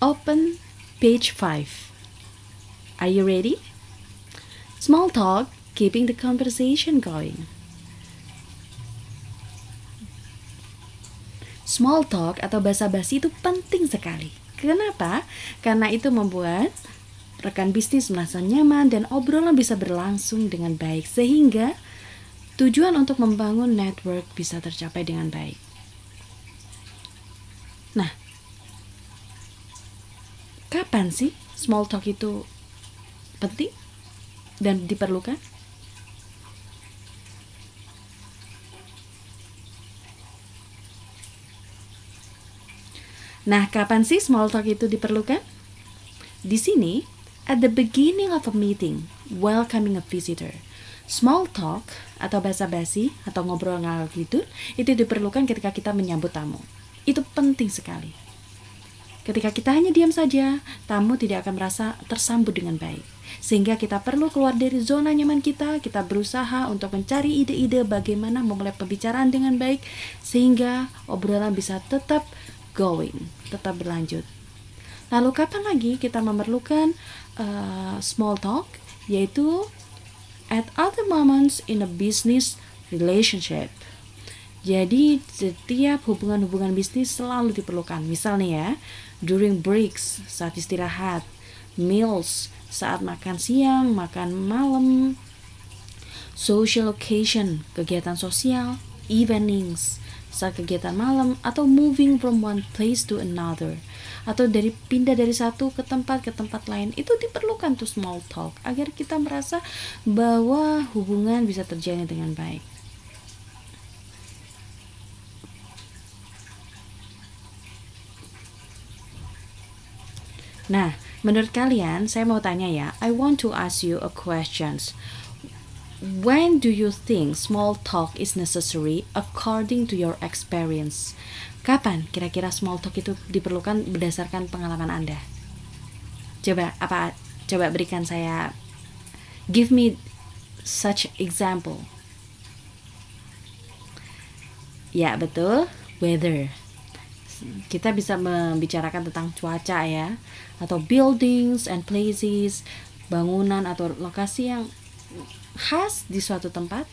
Open page 5. Are you ready? Small talk, keeping the conversation going. Small talk atau basa-basi itu penting sekali. Kenapa? Karena itu membuat rekan bisnis merasa nyaman dan obrolan bisa berlangsung dengan baik sehingga tujuan untuk membangun network bisa tercapai dengan baik. Nah, kapan sih small talk itu penting dan diperlukan? Nah, kapan sih small talk itu diperlukan? Di sini, at the beginning of a meeting, welcoming a visitor. Small talk atau basa-basi atau ngobrol ngalor gitu itu diperlukan ketika kita menyambut tamu. Itu penting sekali. Ketika kita hanya diam saja, tamu tidak akan merasa tersambut dengan baik. Sehingga kita perlu keluar dari zona nyaman kita, kita berusaha untuk mencari ide-ide bagaimana memulai pembicaraan dengan baik sehingga obrolan bisa tetap going, tetap berlanjut. Lalu kapan lagi kita memerlukan uh, small talk? Yaitu at other moments in a business relationship. Jadi setiap hubungan-hubungan bisnis selalu diperlukan. Misalnya ya, during breaks, saat istirahat, meals, saat makan siang, makan malam, social occasion, kegiatan sosial, evenings, saat kegiatan malam atau moving from one place to another atau dari pindah dari satu ke tempat ke tempat lain itu diperlukan tuh small talk agar kita merasa bahwa hubungan bisa terjalin dengan baik. Nah, menurut kalian, saya mau tanya ya. I want to ask you a questions. When do you think small talk is necessary according to your experience? Kapan kira-kira small talk itu diperlukan berdasarkan pengalaman Anda? Coba apa coba berikan saya give me such example. Ya, betul. Weather. Kita bisa membicarakan tentang cuaca ya atau buildings and places, bangunan atau lokasi yang khas di suatu tempat,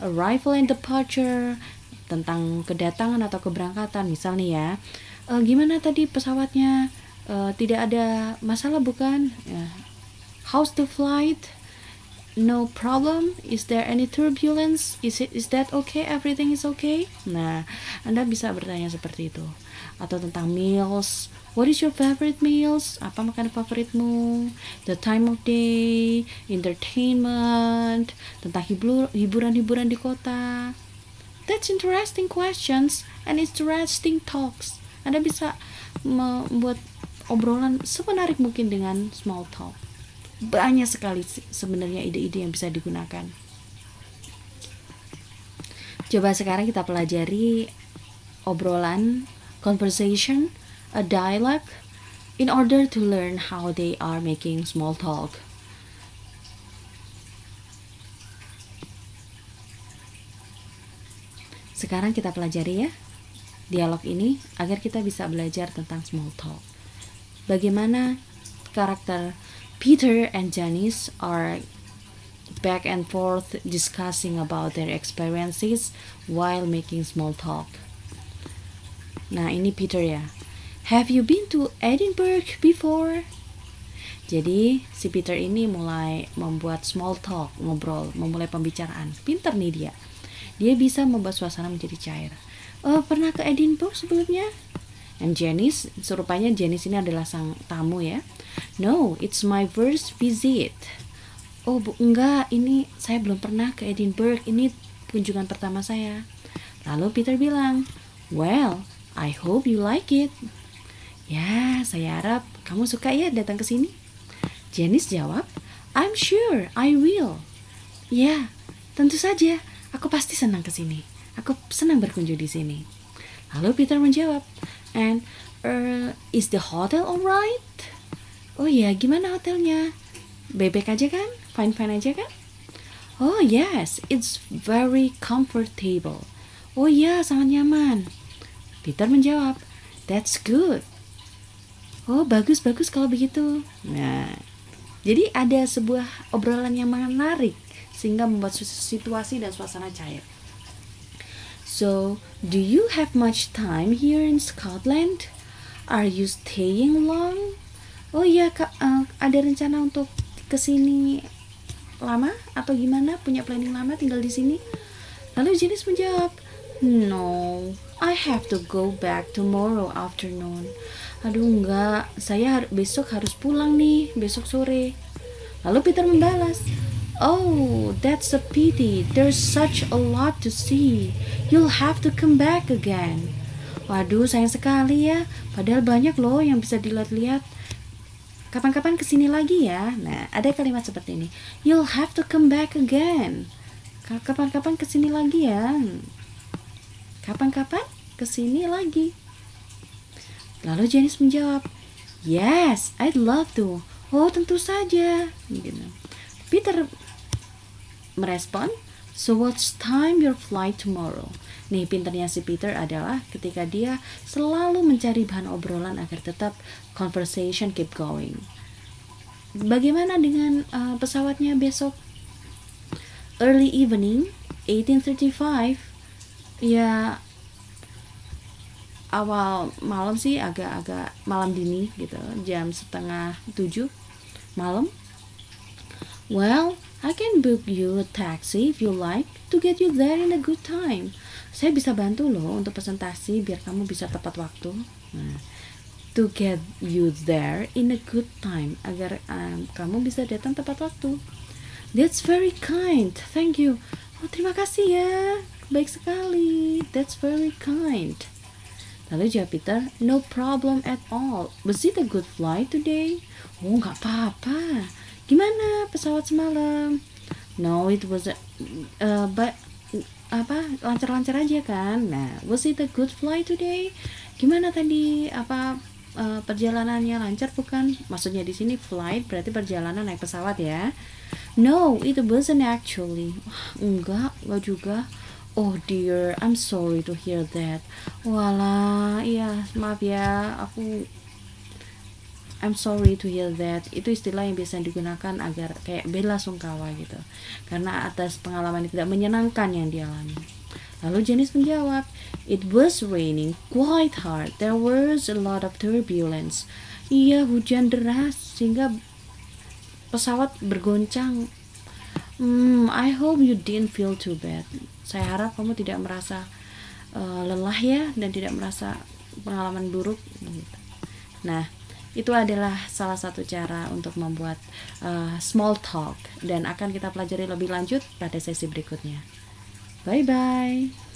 arrival and departure, tentang kedatangan atau keberangkatan misalnya ya. E, gimana tadi pesawatnya? E, tidak ada masalah bukan? Ya. how's the flight no problem is there any turbulence is it is that okay everything is okay nah anda bisa bertanya seperti itu atau tentang meals What is your favorite meals? Apa makanan favoritmu? The time of day, entertainment, tentang hiburan-hiburan di kota. That's interesting questions and interesting talks. Anda bisa membuat obrolan semenarik mungkin dengan small talk. Banyak sekali sebenarnya ide-ide yang bisa digunakan. Coba sekarang kita pelajari obrolan, conversation, a dialogue in order to learn how they are making small talk. Sekarang kita pelajari ya dialog ini agar kita bisa belajar tentang small talk. Bagaimana karakter Peter and Janice are back and forth discussing about their experiences while making small talk. Nah, ini Peter ya. Have you been to Edinburgh before? Jadi si Peter ini mulai membuat small talk, ngobrol, memulai pembicaraan. Pinter nih dia. Dia bisa membuat suasana menjadi cair. Oh, pernah ke Edinburgh sebelumnya? And Janice, serupanya Janice ini adalah sang tamu ya. No, it's my first visit. Oh, bu, enggak, ini saya belum pernah ke Edinburgh. Ini kunjungan pertama saya. Lalu Peter bilang, Well, I hope you like it. Ya, saya harap kamu suka ya datang ke sini. Janice jawab, I'm sure I will. Ya, tentu saja. Aku pasti senang ke sini. Aku senang berkunjung di sini. Lalu Peter menjawab, And uh, is the hotel alright? Oh ya, gimana hotelnya? Bebek aja kan? Fine-fine aja kan? Oh yes, it's very comfortable. Oh ya, sangat nyaman. Peter menjawab, That's good. oh bagus bagus kalau begitu nah jadi ada sebuah obrolan yang menarik sehingga membuat situasi dan suasana cair so do you have much time here in Scotland? Are you staying long? Oh iya kak uh, ada rencana untuk ke sini lama atau gimana? Punya planning lama tinggal di sini? Lalu Jenis menjawab no I have to go back tomorrow afternoon. Aduh enggak. Saya besok harus pulang nih besok sore. Lalu Peter membalas Oh, that's a pity. There's such a lot to see. You'll have to come back again. Waduh, sayang sekali ya. Padahal banyak loh yang bisa dilihat-lihat. Kapan-kapan ke sini lagi ya. Nah, ada kalimat seperti ini. You'll have to come back again. Kapan-kapan ke sini lagi ya. Kapan-kapan ke sini lagi. Lalu Janice menjawab, Yes, I'd love to. Oh, tentu saja. Gitu. Peter merespon, So what's time your flight tomorrow? Nih pinternya si Peter adalah ketika dia selalu mencari bahan obrolan agar tetap conversation keep going. Bagaimana dengan uh, pesawatnya besok? Early evening, 1835. Ya awal malam sih agak-agak malam dini gitu jam setengah tujuh malam well I can book you a taxi if you like to get you there in a good time. Saya bisa bantu loh untuk pesan taksi biar kamu bisa tepat waktu. Nah, to get you there in a good time agar um, kamu bisa datang tepat waktu. That's very kind. Thank you. Oh terima kasih ya. Baik sekali. That's very kind. Lalu jawab Peter, no problem at all. Was it a good flight today? Oh, nggak apa-apa. Gimana pesawat semalam? No, it was a, uh, but apa lancar-lancar aja kan. Nah, was it a good flight today? Gimana tadi apa uh, perjalanannya lancar bukan? Maksudnya di sini flight berarti perjalanan naik pesawat ya. No, it wasn't actually. enggak, enggak juga Oh dear, I'm sorry to hear that. Wala, iya maaf ya, aku I'm sorry to hear that. Itu istilah yang biasa digunakan agar kayak bela sungkawa gitu. Karena atas pengalaman yang tidak menyenangkan yang dialami. Lalu Janice menjawab, It was raining quite hard. There was a lot of turbulence. Iya, hujan deras sehingga pesawat bergoncang. Hmm, I hope you didn't feel too bad saya harap kamu tidak merasa uh, lelah ya dan tidak merasa pengalaman buruk. Nah, itu adalah salah satu cara untuk membuat uh, small talk dan akan kita pelajari lebih lanjut pada sesi berikutnya. Bye bye.